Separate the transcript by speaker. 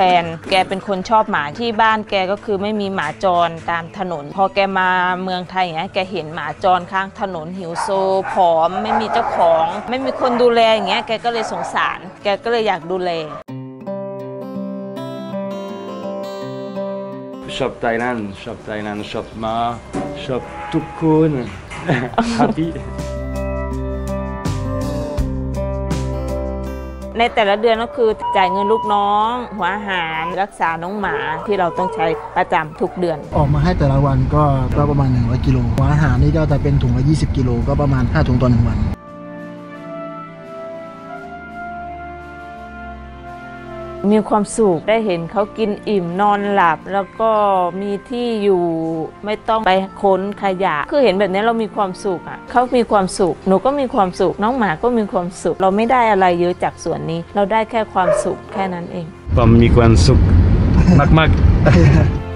Speaker 1: แฟน แกเป็นคนชอบหมาที่บ้านแกก็คือไม่มีหมาจรตามถนน พอแกมาเมืองไทยอย่างเงี้ยแกเห็นหมาจรข้างถนนหิวโซผอม ไม่มีเจ้าของ ไม่มีคนดูแลอย่างเงี้ยแกก็เลยสงสาร แกก็เลยอยากดูแล
Speaker 2: ชอบไทยแลนั่นชอบไทยแลนั่นชอบมาชอบทุกคนฮั
Speaker 1: ในแต่ละเดือนก็คือจ่ายเงินลูกน้อง หัวอาหารรักษาน้องหมาที่เราต้องใช้ประจำทุกเดือน
Speaker 3: ออกมาให้แต่ละวันก็ก็ประมาณ100กิโลหัวอาหารนี่ก็จะเป็นถุงละ20 กิโลก็ประมาณ 5 ถุงต่อหนึ่งวัน
Speaker 1: มีความสุขได้เห็นเขากินอิ่มนอนหลับ แล้วก็มีที่อยู่ไม่ต้องไปค้นขยะ คือเห็นแบบนี้เรามีความสุขอะเขามีความสุข หนูก็มีความสุข น้องหมาก็มีความสุข เราไม่ได้อะไรเยอะจากส่วนนี้ เราได้แค่ความสุขแค่นั้นเอง
Speaker 2: ผมมีความสุขมากๆ